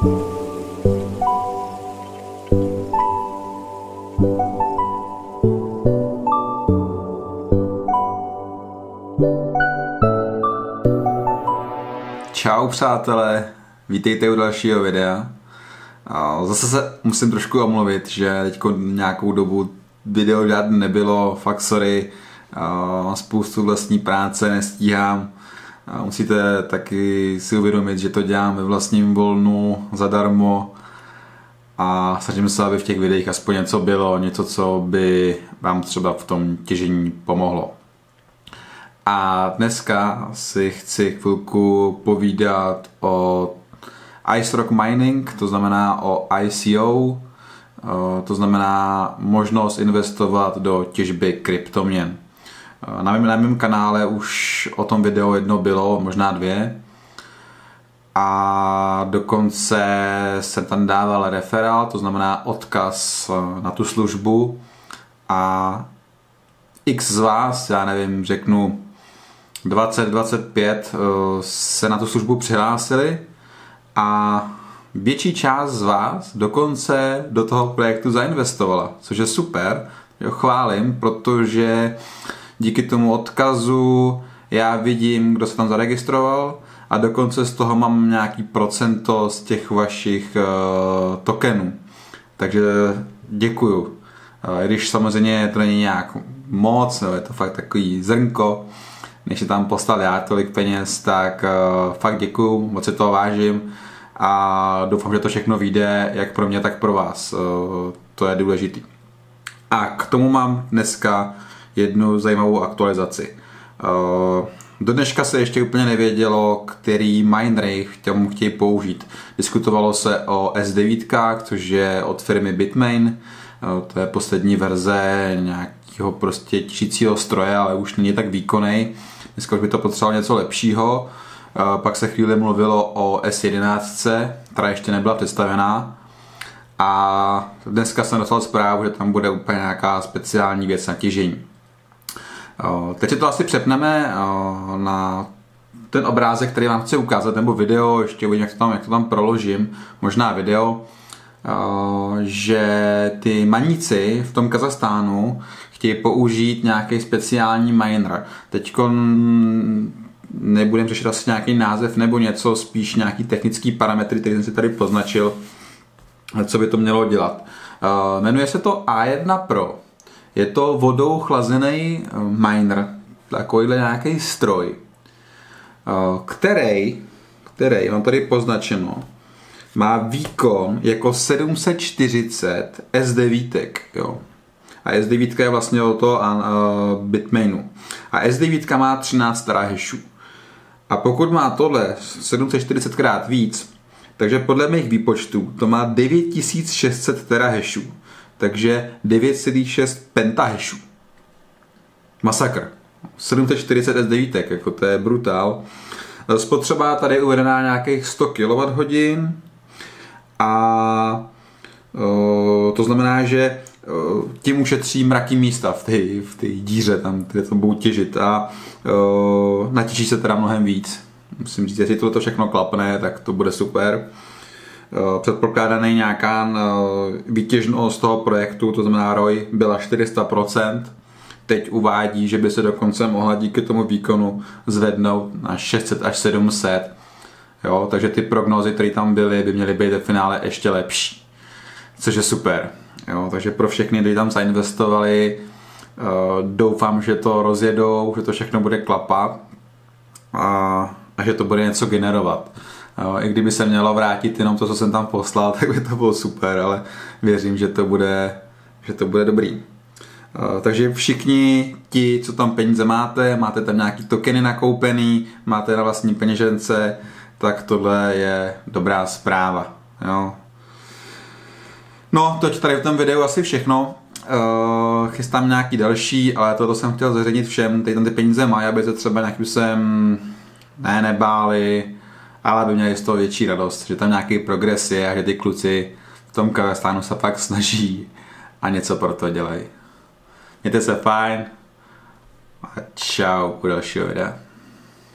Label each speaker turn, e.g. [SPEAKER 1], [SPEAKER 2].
[SPEAKER 1] Čau přátelé, vítejte u dalšího videa. Zase se musím trošku omluvit, že teď nějakou dobu video žádný nebylo, fakt sorry, spoustu vlastní práce nestíhám. Musíte taky si uvědomit, že to dělám ve vlastním volnu, zadarmo a snažím se, aby v těch videích aspoň něco bylo, něco, co by vám třeba v tom těžení pomohlo. A dneska si chci chvilku povídat o Ice Rock Mining, to znamená o ICO, to znamená možnost investovat do těžby kryptoměn. Eh, na mém, na mém kanále už o tom video jedno bylo, možná dvě. A dokonce jsem tam dával referál, to znamená odkaz eh, na tu službu. A x z vás, já nevím, řeknu 20-25 eh, se na tu službu přihlásili a větší část z vás dokonce do toho projektu zainvestovala, což je super, chválím, protože díky tomu odkazu já vidím, kdo se tam zaregistroval a dokonce z toho mám nějaký procento z těch vašich uh, tokenů. Takže děkuju. Uh, když samozřejmě to není nějak moc, nebo je to fakt takový zrnko, než je tam poslal já tolik peněz, tak uh, fakt děkuju, moc si to vážím a doufám, že to všechno vyjde jak pro mě, tak pro vás. Uh, to je důležitý. A k tomu mám dneska jednu zajímavou aktualizaci. Uh, do dneška se ještě úplně nevědělo, který minery tomu chtějí použít. Diskutovalo se o S9, což je od firmy Bitmain. To je poslední verze nějakého prostě těžícího stroje, ale už není tak výkonný. Dneska už by to potřeboval něco lepšího. Pak se chvíli mluvilo o S11, která ještě nebyla představená. A dneska jsem dostal zprávu, že tam bude úplně nějaká speciální věc na těžení. Teď to asi přepneme na ten obrázek, který vám chci ukázat, nebo video, ještě uvidím, jak to tam, jak to tam proložím, možná video, že ty maníci v tom Kazastánu chtějí použít nějaký speciální miner. Teď nebudem řešit asi nějaký název nebo něco, spíš nějaký technický parametry, který jsem si tady poznačil, co by to mělo dělat. Jmenuje se to A1 Pro. Je to vodou chlazený eh, miner, takovýhle nějaký stroj, uh, který, který, mám tady poznačeno, má výkon jako 740 S9, jo. A S9 je vlastně o to a, uh, Bitmainu. A S9 má 13 terahashů. A pokud má tohle 740 krát víc, takže podle mých výpočtů to má 9600 terahashů. Takže 9,6 pentahashů. Masakr. 740 S9, jako to je brutál. Spotřeba tady je uvedená nějakých 100 kWh a o, to znamená, že tím ušetří mraky místa v té v té díře, tam, kde to budou těžit a uh, natěží se teda mnohem víc. Musím říct, jestli to všechno klapne, tak to bude super. Uh, předpokládaný nějaká uh, výtěžnost toho projektu, to znamená ROI, byla 400%. Teď uvádí, že by se dokonce mohla díky tomu výkonu zvednout na 600 až 700. Jo, takže ty prognózy, které tam byly, by měly být ve finále ještě lepší. Což je super. Jo, takže pro všechny, kteří tam zainvestovali, uh, doufám, že to rozjedou, že to všechno bude klapat a, a že to bude něco generovat. Jo, I kdyby se mělo vrátit jenom to, co jsem tam poslal, tak by to bylo super, ale věřím, že to bude, že to bude dobrý. Uh, takže všichni ti, co tam peníze máte, máte tam nějaký tokeny nakoupený, máte na vlastní peněžence, tak tohle je dobrá zpráva. Jo. No, to tady v tom videu asi všechno. Uh, chystám nějaký další, ale toto jsem chtěl zařadit všem, tady tam ty peníze mají, aby se třeba nějakým sem ne, nebáli, ale aby měli z toho větší radost, že tam nějaký progres je a že ty kluci v tom Kazachstánu se fakt snaží a něco pro to dělají. Mějte se fajn a čau u dalšího videa.